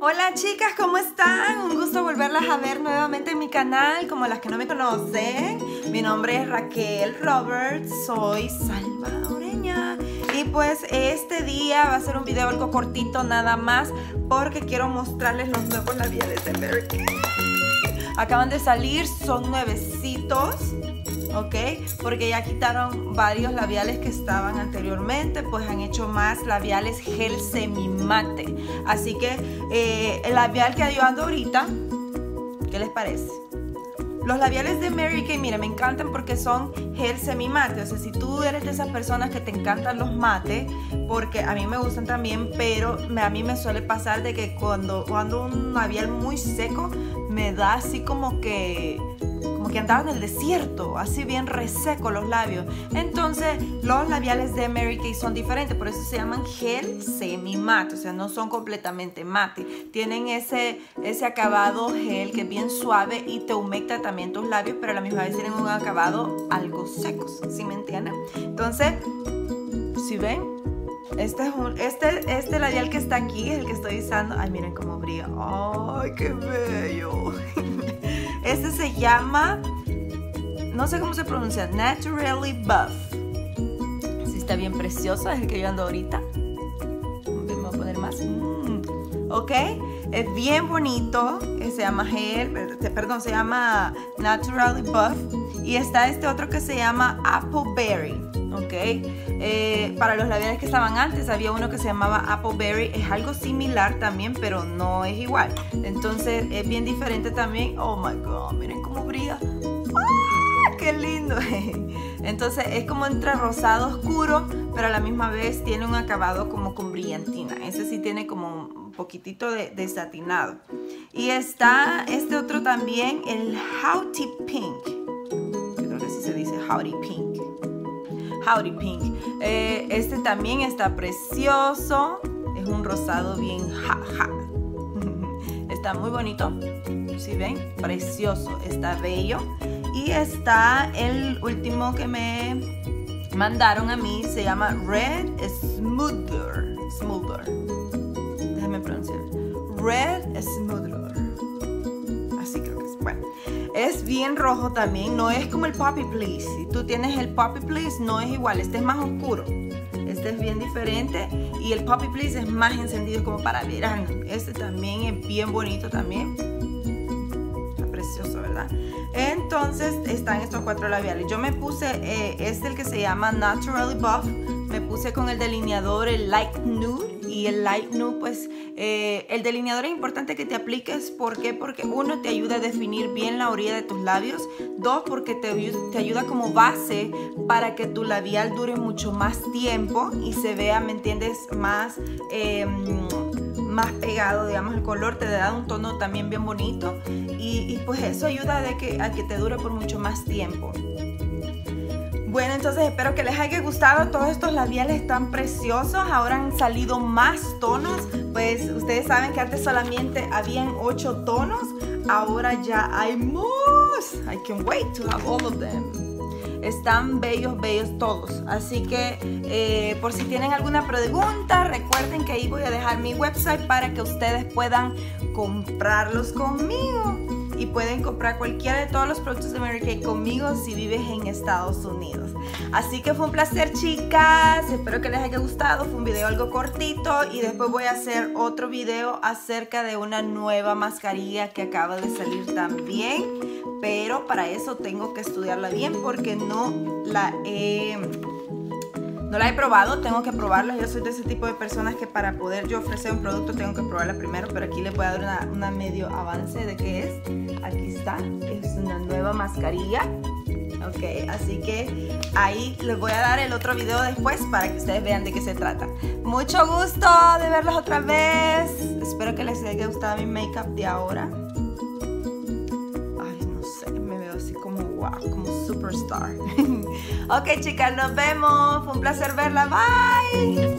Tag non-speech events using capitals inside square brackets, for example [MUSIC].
Hola chicas, ¿cómo están? Un gusto volverlas a ver nuevamente en mi canal, como las que no me conocen. Mi nombre es Raquel Roberts, soy salvadoreña. Y pues este día va a ser un video algo cortito nada más porque quiero mostrarles los nuevos labiales de Mary Acaban de salir, son nuevecitos. ¿Ok? Porque ya quitaron varios labiales que estaban anteriormente, pues han hecho más labiales gel semi mate. Así que eh, el labial que yo ando ahorita, ¿qué les parece? Los labiales de Mary Kay, mira, me encantan porque son gel semi mate. O sea, si tú eres de esas personas que te encantan los mate, porque a mí me gustan también, pero a mí me suele pasar de que cuando, cuando un labial muy seco, me da así como que que andaba en el desierto, así bien reseco los labios. Entonces, los labiales de Mary Kay son diferentes, por eso se llaman gel semi mate, o sea, no son completamente mate. Tienen ese, ese acabado gel que es bien suave y te humecta también tus labios, pero a la misma vez tienen un acabado algo secos, ¿sí me entienden? Entonces, si ven, este, es un, este, este labial que está aquí es el que estoy usando. Ay, miren cómo brilla. Ay, qué bello. Este se llama, no sé cómo se pronuncia, Naturally Buff. Sí está bien precioso, es el que yo ando ahorita. Vamos a poner más. Mm, ok, es bien bonito. Se llama Hair, perdón, se llama Naturally Buff. Y está este otro que se llama Apple Berry. ¿Ok? Eh, para los labiales que estaban antes había uno que se llamaba Apple Berry, es algo similar también, pero no es igual. Entonces es bien diferente también. Oh my god, miren cómo brilla. ¡Ah, ¡Qué lindo! [LAUGHS] Entonces es como entre rosado oscuro, pero a la misma vez tiene un acabado como con brillantina. Ese sí tiene como un poquitito de, de satinado. Y está este otro también, el Howdy Pink. Creo que así se dice Howdy Pink. Howdy Pink. Eh, este también está precioso. Es un rosado bien ja, [LAUGHS] Está muy bonito. Si ven, precioso. Está bello. Y está el último que me mandaron a mí. Se llama Red Smoother. Smoother. Déjenme pronunciar. Red Smoother. Así creo que es. Bueno. Es bien rojo también, no es como el Poppy Please. Si tú tienes el Poppy Please, no es igual, este es más oscuro. Este es bien diferente y el Poppy Please es más encendido como para verano. Este también es bien bonito también. Está precioso, ¿verdad? Entonces están estos cuatro labiales. Yo me puse, eh, este el que se llama Naturally Buff. Me puse con el delineador, el Light Nude y el light nude, pues eh, el delineador es importante que te apliques. ¿Por qué? Porque uno, te ayuda a definir bien la orilla de tus labios. Dos, porque te, te ayuda como base para que tu labial dure mucho más tiempo y se vea, ¿me entiendes? Más... Em, más pegado, digamos, el color te da un tono también bien bonito y, pues eso ayuda de que, a que te dure por mucho más tiempo. Bueno, entonces espero que les haya gustado. Todos estos labiales están preciosos. Ahora han salido más tonos. Pues ustedes saben que antes solamente habían 8 tonos. Ahora ya hay más. I can't wait to have all of them. Están bellos, bellos todos. Así que eh, por si tienen alguna pregunta, recuerden que ahí voy a dejar mi website para que ustedes puedan comprarlos conmigo y pueden comprar cualquiera de todos los productos de Mary Kay conmigo si vives en Estados Unidos. Así que fue un placer chicas, espero que les haya gustado, fue un video algo cortito y después voy a hacer otro video acerca de una nueva mascarilla que acaba de salir también, pero para eso tengo que estudiarla bien porque no la he no la he probado, tengo que probarla. Yo soy de ese tipo de personas que para poder yo ofrecer un producto tengo que probarla primero, pero aquí les voy a dar una, medio avance de qué es. Aquí está, es una nueva mascarilla. Ok, así que ahí les voy a dar el otro video después para que ustedes vean de qué se trata. Mucho gusto de verlos otra vez. Espero que les haya gustado mi make-up de ahora. Como superstar. [LAUGHS] ok chicas, nos vemos. Fue un placer verla. Bye.